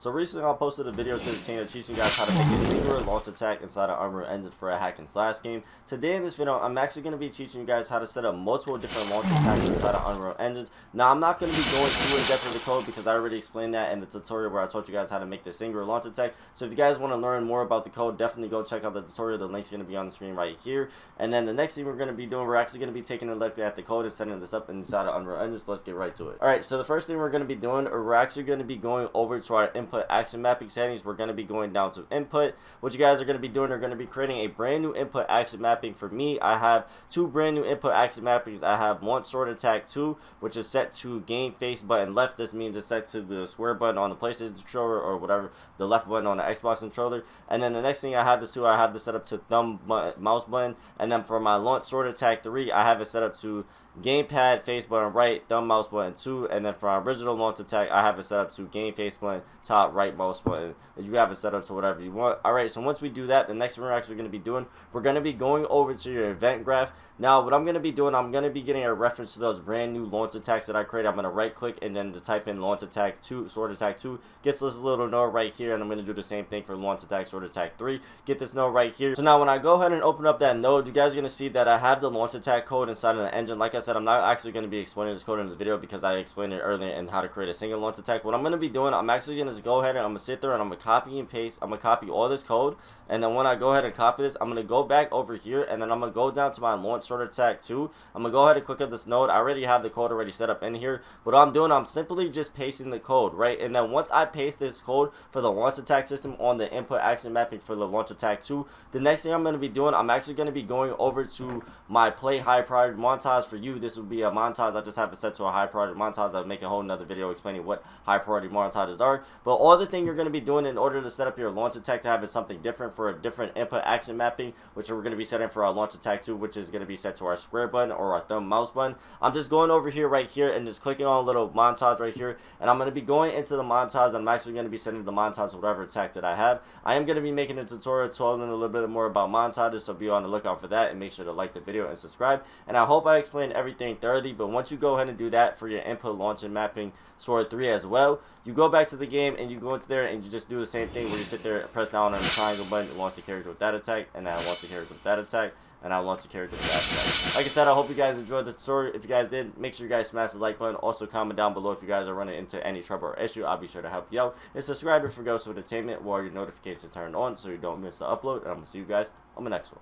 So recently I posted a video to the channel teaching you guys how to make a singular launch attack inside an Unreal Engine for a hack and slash game. Today in this video I'm actually going to be teaching you guys how to set up multiple different launch attacks inside of Unreal Engines. Now I'm not going to be going too in depth with the code because I already explained that in the tutorial where I taught you guys how to make the singular launch attack. So if you guys want to learn more about the code definitely go check out the tutorial. The link's going to be on the screen right here. And then the next thing we're going to be doing we're actually going to be taking a look at the code and setting this up inside of Unreal Engine. So let's get right to it. Alright so the first thing we're going to be doing we're actually going to be going over to our input action mapping settings, we're going to be going down to input. What you guys are going to be doing are going to be creating a brand new input action mapping. For me, I have two brand new input action mappings. I have one sword attack 2, which is set to game face button left. This means it's set to the square button on the PlayStation controller or whatever, the left button on the Xbox controller. And then the next thing I have this to, I have this set up to thumb button, mouse button. And then for my launch sword attack 3, I have it set up to gamepad face button right, thumb mouse button 2. And then for our original launch attack, I have it set up to game face button top right mouse button you have it set up to whatever you want. Alright, so once we do that, the next thing we're actually going to be doing, we're going to be going over to your event graph. Now, what I'm going to be doing, I'm going to be getting a reference to those brand new launch attacks that I created. I'm going to right click and then to type in launch attack 2, sword attack 2, gets this little node right here, and I'm going to do the same thing for launch attack, sword attack 3, get this node right here. So now when I go ahead and open up that node, you guys are going to see that I have the launch attack code inside of the engine. Like I said, I'm not actually going to be explaining this code in the video because I explained it earlier and how to create a single launch attack. What I'm going to be doing, I'm actually going to go ahead and I'm to sit there and I'm to copy and paste. I'm to copy all this code. And then when I go ahead and copy this, I'm to go back over here. And then I'm to go down to my launch sword attack 2. I'm to go ahead and click on this node. I already have the code already set up in here. What I'm doing, I'm simply just pasting the code, right? And then once I paste this code for the launch attack system on the input action mapping for the launch attack 2, the next thing I'm to be doing, I'm actually to be going over to my play high priority montage for you. This would be a montage. I just have it set to a high priority montage. I'll make a whole nother video explaining what high priority montages are. But all the thing you're going to be doing in order to set up your launch attack to have it something different for a different input action mapping, which we're going to be setting for our launch attack 2, which is going to be set to our square button or our thumb mouse button. I'm just going over here right here and just clicking on a little montage right here. And I'm going to be going into the montage. and I'm actually going to be setting the montage whatever attack that I have. I am going to be making a tutorial telling a little bit more about montages, so be on the lookout for that and make sure to like the video and subscribe. And I hope I explained everything thoroughly, but once you go ahead and do that for your input launch and mapping sword 3 as well, you go back to the game and you go into there and you just do the same thing where you sit there, press down on the triangle button, it launch the character with that attack, and then I launch the character with that attack, and I launch the character with that attack. Like I said, I hope you guys enjoyed the tutorial. If you guys did, make sure you guys smash the like button. Also, comment down below if you guys are running into any trouble or issue. I'll be sure to help you out. And subscribe if Fragoso Entertainment while your notifications are turned on so you don't miss the upload. And I'm going to see you guys on the next one.